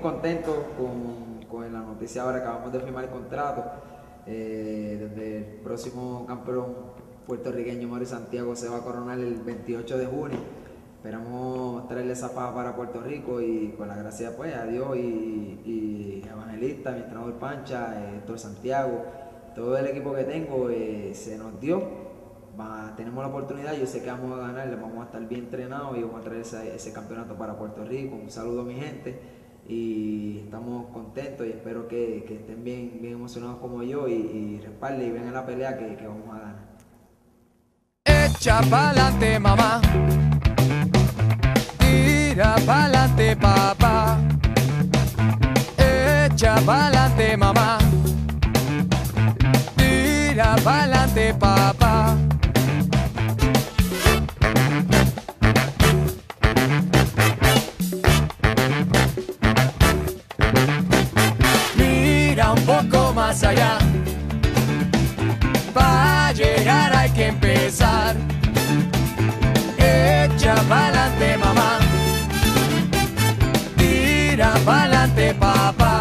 contentos con, con la noticia ahora, acabamos de firmar el contrato, eh, donde el próximo campeón puertorriqueño Mario Santiago se va a coronar el 28 de junio. Esperamos traerle esa paz para Puerto Rico y con la gracia pues a Dios y, y Evangelista, mi entrenador Pancha, eh, Héctor Santiago, todo el equipo que tengo eh, se nos dio. Tenemos la oportunidad, yo sé que vamos a ganar, vamos a estar bien entrenados y vamos a traer ese, campeonato para Puerto Rico. Un saludo a mi gente y estamos contentos y espero que, estén bien, emocionados como yo y, y respalden y vengan a la pelea que, que vamos a ganar. Echa pa'lante, mamá. Tira pa'lante, papá. Echa pa'lante, mamá. Tira pa'lante, papá. Más allá. Para llegar hay que empezar. Echa pa'lante, mamá. Tira pa'lante, papá.